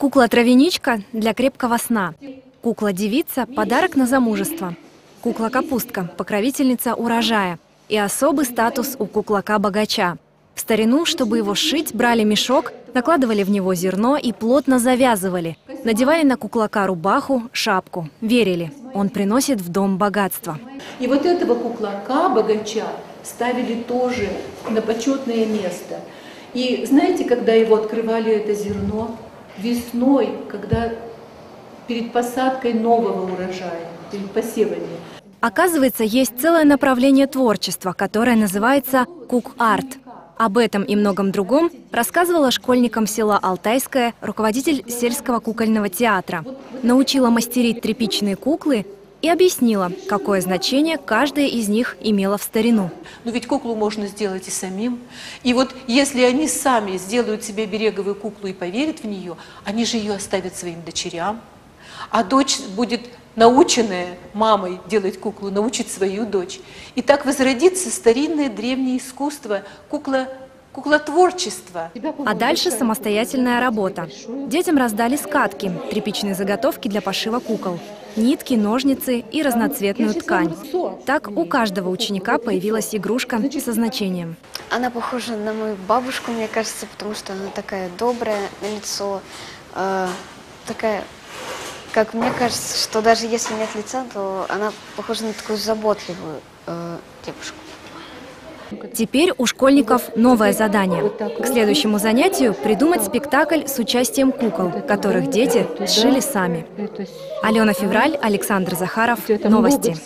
Кукла-травяничка для крепкого сна. Кукла-девица – подарок на замужество. Кукла-капустка – покровительница урожая. И особый статус у куклака-богача. В старину, чтобы его сшить, брали мешок, накладывали в него зерно и плотно завязывали. Надевали на куклака рубаху, шапку. Верили – он приносит в дом богатство. И вот этого куклака, богача, ставили тоже на почетное место. И знаете, когда его открывали это зерно? Весной, когда перед посадкой нового урожая, перед посевами. Оказывается, есть целое направление творчества, которое называется кук-арт. Об этом и многом другом рассказывала школьникам села Алтайское руководитель сельского кукольного театра. Научила мастерить тряпичные куклы и объяснила, какое значение каждая из них имела в старину. Но ведь куклу можно сделать и самим. И вот если они сами сделают себе береговую куклу и поверят в нее, они же ее оставят своим дочерям. А дочь будет наученная мамой делать куклу, научит свою дочь. И так возродится старинное древнее искусство, кукла куклотворчество. А дальше самостоятельная работа. Детям раздали скатки, тряпичные заготовки для пошива кукол, нитки, ножницы и разноцветную ткань. Так у каждого ученика появилась игрушка со значением. Она похожа на мою бабушку, мне кажется, потому что она такая добрая на лицо, э, такая, как мне кажется, что даже если нет лица, то она похожа на такую заботливую э, девушку. Теперь у школьников новое задание. К следующему занятию придумать спектакль с участием кукол, которых дети сшили сами. Алена Февраль, Александр Захаров. Новости.